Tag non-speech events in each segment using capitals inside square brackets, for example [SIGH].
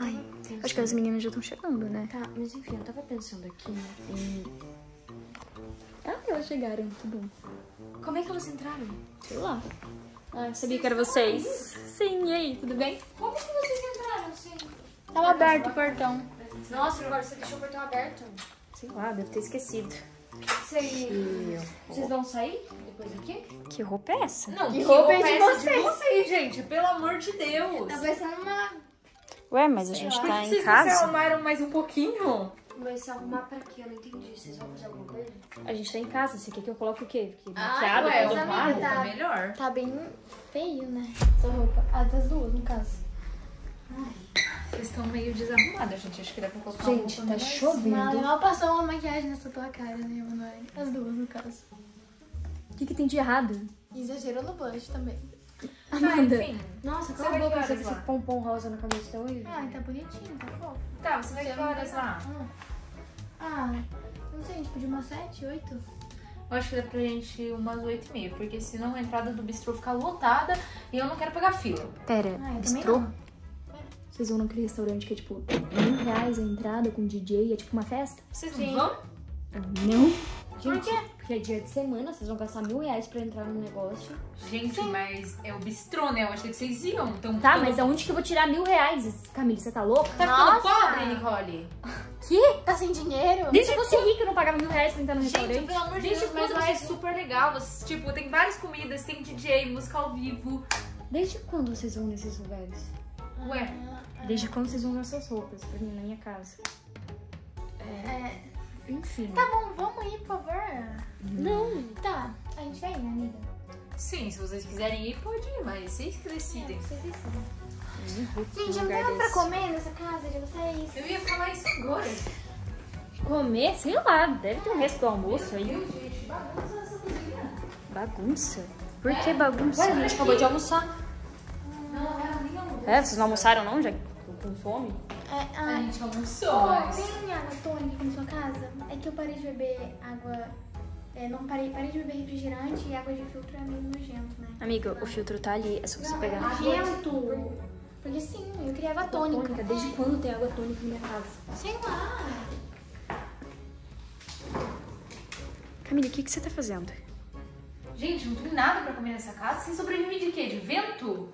Ai, acho que as meninas já estão chegando, né? Tá, mas enfim, eu tava pensando aqui em... Ah, elas chegaram, que bom. Como é que elas entraram? Sei lá. Ah, eu sabia que era vocês. Sim, e aí, tudo bem? Como que vocês entraram, assim? Tava aberto o portão. Nossa, agora você deixou o portão aberto. Sei lá, deve ter esquecido. Vocês... Vocês vão sair depois daqui? Que roupa é essa? Não, Que roupa é de essa vocês? vocês, gente? Pelo amor de Deus. Tá parecendo uma... Ué, mas a gente tá em Vocês não se casa. arrumaram mais um pouquinho? Vai se arrumar pra quê? Eu não entendi. Vocês vão fazer alguma coisa? A gente tá em casa. Você quer que eu coloque o quê? Que Ah, Ué, mas roupa tá- melhor. Tá bem feio, né? Essa roupa. Ah, das duas, no caso. Vocês estão meio desarrumadas, gente. Acho que dá pra colocar Gente, uma roupa tá chovendo. Mal, mal passou uma maquiagem nessa tua cara, né, Emanuele? As duas, no caso. O que, que tem de errado? Exagerou no blush também. Amanda. enfim. Nossa, Você cala a vai boca esse pompom rosa na cabeça até hoje. Ah, tá bonitinho, tá fofo. Tá, você vai Você que horas lá? Ah, não sei, a gente pediu umas sete, oito? Eu acho que dá pra gente ir umas 8 e meia, porque senão a entrada do bistrô fica lotada e eu não quero pegar fila. Pera, Ah, bistrô? Vocês vão naquele restaurante que é tipo mil reais a entrada com DJ, é tipo uma festa? Vocês Sim. não vão? Não. Gente, porque é dia de semana, vocês vão gastar mil reais pra entrar no negócio. Gente, mas é o bistrô, né? Eu achei que vocês iam. Então, Tá, mas aonde que eu vou tirar mil reais? Camille, você tá louca? Tá ficando Nossa! pobre, Nicole? Tá sem dinheiro? Desde que eu fosse rica, eu não pagava mil reais pra entrar no Gente, restaurante. pelo amor de Desde Deus, mas quando lá é super legal. Tipo, tem várias comidas, tem DJ, música ao vivo. Desde quando vocês vão nesses lugares? Ué, Desde quando vocês usam essas roupas pra mim na minha casa? É, Enfim. tá bom, vamos ir, por favor. Não. Tá, a gente vai ir, né, amiga? sim, se vocês quiserem ir, pode ir, mas vocês que decidem. Vocês decidem. Um Gente, não tem nada pra comer nessa casa de vocês? Eu ia falar isso agora. Comer? Sei lá, deve ter o resto do almoço aí. Gente, bagunça essa cozinha. Bagunça? Por que bagunça? Ué, a gente acabou de almoçar. Não, era nem almoço. É, vocês não almoçaram não? Já tô com fome? É, A ah, gente almoçou, Ô, mas... tem água tônica na sua casa? É que eu parei de beber água. É, não parei, parei de beber refrigerante e água de filtro é meio nojento, né? Amiga, o filtro tá ali, é só você pegar. Nojento! Porque sim, eu queria água tônica. Tônica, desde quando tem água tônica na minha casa? Sei lá. Camila, o que, que você tá fazendo? Gente, não tem nada pra comer nessa casa. Vocês sobrevivem de quê? De vento?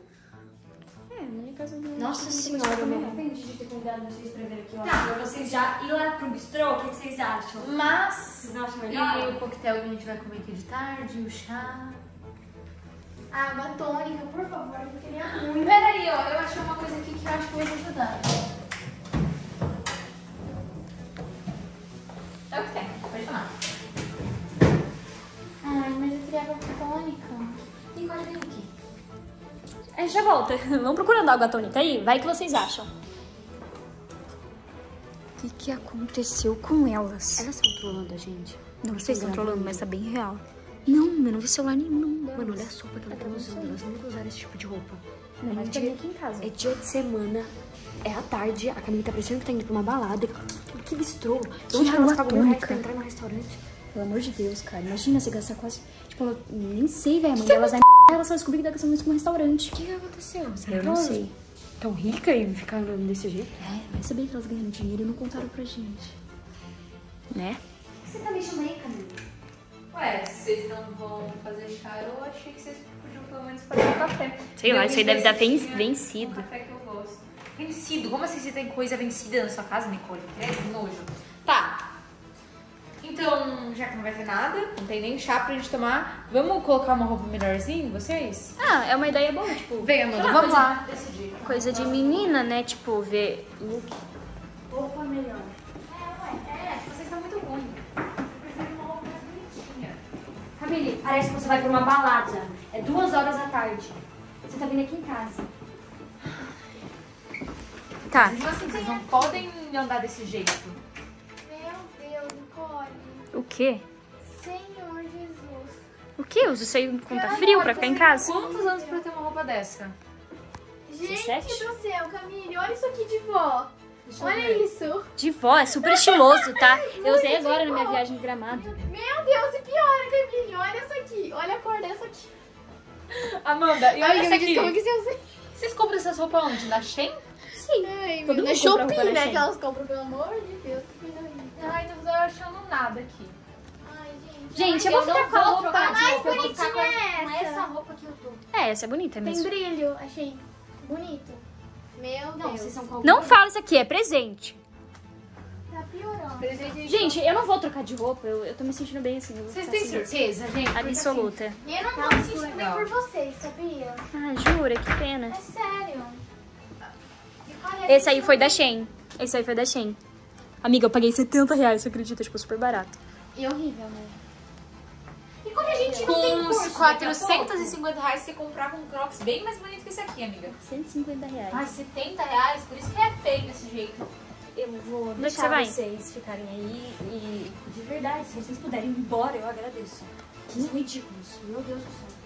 É, não Nossa senhora, eu me arrependi de ter convidado vocês pra vir aqui. ó. Tá. Pra vocês já ir lá pro bistrô, o que que vocês acham? Mas... Vocês não acham E melhor? o coquetel que a gente vai comer aqui de tarde, o chá... Água tônica, por favor, eu queria muito. Peraí, ó, eu achei uma coisa aqui que eu acho que vai te ajudar. É o que tem, pode tomar. Ai, mas eu queria água tônica. Nicole, vem aqui. A gente já volta. [LAUGHS] Vamos procurando água tônica aí? Vai que vocês acham. O que, que aconteceu com elas? Elas estão trolando a gente. Não, vocês estão trolando, mas tá bem real. Não, eu não vi celular nenhum. Não. Mano, olha a sopa que elas estão usando. Elas nunca usaram esse tipo de roupa. Não, Mas mas dia- aqui em casa. É dia de semana, é à tarde, a Camila tá parecendo que tá indo pra uma balada. Que, que bistrô. Onde que água elas pagam mil reais tônica? pra entrar no restaurante? Pelo amor de Deus, cara. Imagina você gastar quase. Tipo, eu nem sei, velho. A mãe delas vai elas só descobrir que tá gastando isso com um restaurante. O que que aconteceu? Será Eu que não elas sei. Tão rica e ficaram desse jeito? É, vai saber que elas ganharam dinheiro e não contaram pra gente. Né? Você tá me chamando aí, Camila? Ué, se vocês não vão fazer chá, eu achei que vocês podiam pelo menos fazer um café. Sei lá, isso aí deve estar que ven- vencido. Um café que eu gosto. Vencido? Como assim você tem coisa vencida na sua casa, Nicole? É nojo. Já que não vai ter nada, não tem nem chá pra gente tomar, vamos colocar uma roupa melhorzinha, vocês? Ah, é uma ideia boa, tipo. Vem, Amanda, vamos coisa- lá decidir. Coisa de menina, né? Tipo, ver look. Roupa melhor. É, vocês estão muito ruins. Eu prefiro uma roupa mais bonitinha. Camille, parece que você vai pra uma balada. É duas horas da tarde. Você tá vindo aqui em casa. Tá. Mesmo assim, vocês não podem andar desse jeito. O quê? Senhor Jesus. O quê? Usa isso aí quando tá frio pra ficar em casa? Quantos anos pra ter uma roupa dessa? Gente 17? do céu, Camille, olha isso aqui de vó. Deixa Olha isso. De vó, é super estiloso, tá? Eu usei agora na minha viagem de gramado. Meu Deus, e pior, Camille, olha isso aqui. Olha a cor dessa aqui. Amanda, e olha Amiga, essa aqui. como que você usa. Vocês compram essas roupas onde? Na Shein? Sim. Ai, Todo mundo na né? Que elas compram, pelo amor de Deus. Que coisa horrível. Ai, não tô achando nada aqui. Ai, gente. Gente, eu vou ficar com a roupa. trocar de de- roupa, eu vou ficar com é essa. Essa roupa que eu tô. É, essa é bonita Tem mesmo. brilho, achei bonito. Meu Não, Deus. vocês são com Não fala isso aqui, é presente. Tá piorando. Gente, eu não vou trocar de roupa, eu, eu tô me sentindo bem assim. eu Vocês têm assim, certeza, gente? Porque, Absoluta. Eu não Tá tô me sentindo bem por vocês, sabia? Ah, jura? Que pena. É sério. Esse aí foi da tem- Shein. Esse aí foi da Shein. Amiga, eu paguei 70 reais, você acredita? Tipo, super barato. E horrível, né? E quando a gente não tem Com curso, uns daqui a 450 reais você comprava um Crocs bem mais bonito que esse aqui, amiga. 150 reais. Ai, 70 reais, por isso que é feio desse jeito. Eu vou é deixar você vai? vocês ficarem aí e, de verdade, se vocês puderem ir embora, eu agradeço. Que ridículos. Meu Deus do céu.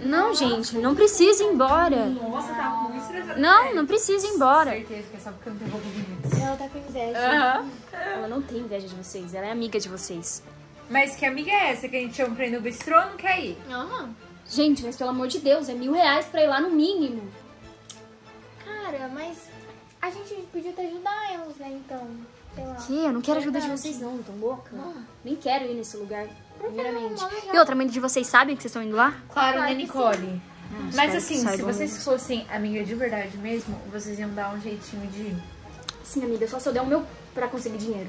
Não, gente, não precisa ir embora. Nossa, tá muito estressada. Não, não precisa ir embora. Certeza que é só porque eu não tenho roupa bonita. Ela tá com inveja. Aham. Ela não tem inveja de vocês, ela é amiga de vocês. Mas que amiga é essa que a gente chama pra ir no bistrô não quer ir? Aham. Gente, mas pelo amor de Deus, é mil reais pra ir lá no mínimo. Cara, mas a gente podia até ajudar elas, né? Então, sei lá. Que? Eu não quero ajuda de vocês, não, tão louca? Não. Nem quero ir nesse lugar, primeiramente. não? Não, E outra, a mãe de vocês sabem que vocês estão indo lá? Claro, Claro né, Nicole? Não, Mas assim, se vocês mesmo. fossem amiga de verdade mesmo, vocês iam dar um jeitinho de. Sim, amiga, só se eu der o meu pra conseguir dinheiro.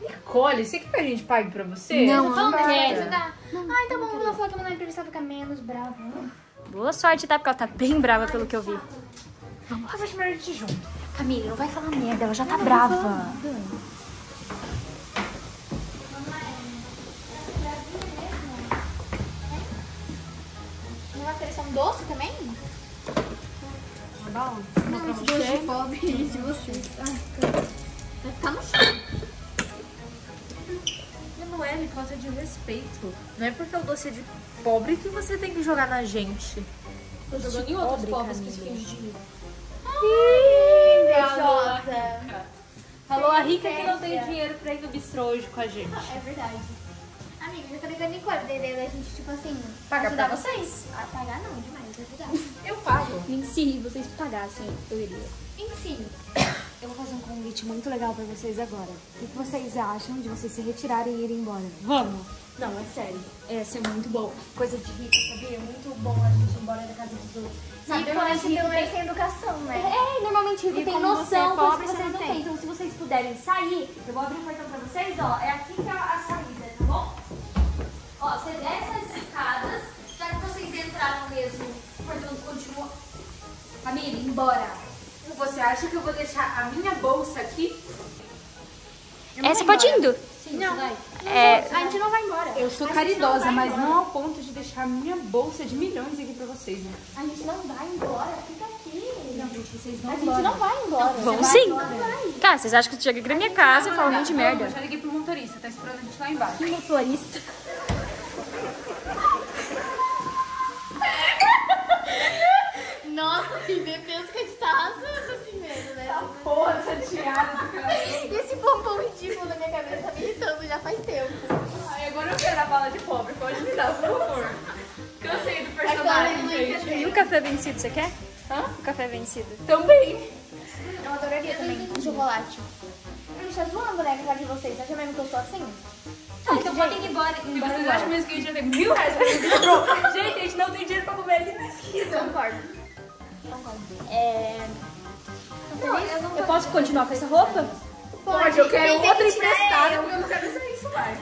Nicole, você quer que a gente pague pra você? Não, Tô falando não pra quero. ajudar. Ai, tá bom, ela falar que mandar entrevista, fica menos brava. Boa sorte, tá? Porque ela tá bem brava pelo que eu vi. Eu vou chamar a gente junto. Camila, não vai falar merda, ela já tá brava. Não um doce também? Tá Não, esse doce de pobre [LAUGHS] de vocês. Ai, vai ficar no chão. Não é, falta de respeito. Não é porque o doce é de pobre que você tem que jogar na gente. Tô jogando em outros povos que se fingem de rico. Invejosa. Falou a rica que não tem dinheiro pra ir no bistrô hoje com a gente. É verdade. Amiga, já falei com a Nicole, da ideia da gente, tipo assim, Pagar ajudar pra vocês. Ah, pagar não, demais, ajudar. Eu pago. Nem se vocês pagassem, eu iria. Enfim, Eu vou fazer um convite muito legal pra vocês agora. O que vocês acham de vocês se retirarem e irem embora? Vamos! Não, é sério. É ser muito bom. Coisa de rico, sabia? Muito bom a gente ir embora da casa dos outros. Sabe, rico acho que pelo menos tem educação, né? É, normalmente rico E tem noção, você é coisa pobre, vocês não não tem. têm. Então, se vocês puderem sair, eu vou abrir o portão pra vocês, ó. É aqui que é a saída, tá bom? Ó, você desce as escadas, já que vocês entraram mesmo, o portão continua. Família, embora. Você acha que eu vou deixar a minha bolsa aqui? É, você pode ir indo. Sim, não. vai. É, A gente não vai embora. Eu sou caridosa, mas não ao ponto de deixar a minha bolsa de milhões aqui pra vocês, né? A gente não vai embora, fica aqui. Não, gente, vocês não A vão gente não vai embora. vamos sim. Cara, vocês acham que eu chego aqui na minha casa e falo um monte de merda? Eu já liguei pro motorista, tá esperando a gente lá embaixo. Que motorista. Pensa que a gente tá arrasando assim mesmo, né? Porra, essa tiara do cara. E [LAUGHS] esse pompom ridículo na minha cabeça tá me irritando já faz tempo. Ai, agora eu quero a bala de pobre, pode me dar, por favor. Cansei do personagem, gente. E o café vencido, você quer? Hã? O café vencido. Também. Eu adoraria também um chocolate. A gente tá zoando, né, com a cara de vocês. Você acha mesmo que eu sou assim? Não, então podem ir embora. E embora vocês acham mesmo que a gente vai ter mil reais pra bistrô? Gente, a gente não tem dinheiro pra comer ali na esquina. Concordo. É... Eu posso continuar com essa roupa? Pode, eu quero outra emprestada eu. porque eu não quero usar isso mais.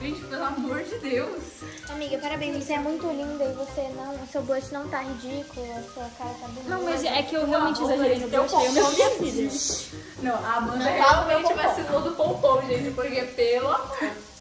Gente, pelo amor de Deus. Amiga, parabéns, você é muito linda e você não, o seu blush não tá ridículo, a sua cara tá bonita. Não, mas é que eu realmente exagerei no blush, eu me arrependi. Não, a Amanda Não realmente meu vacilou do pompom, gente, porque pelo amor.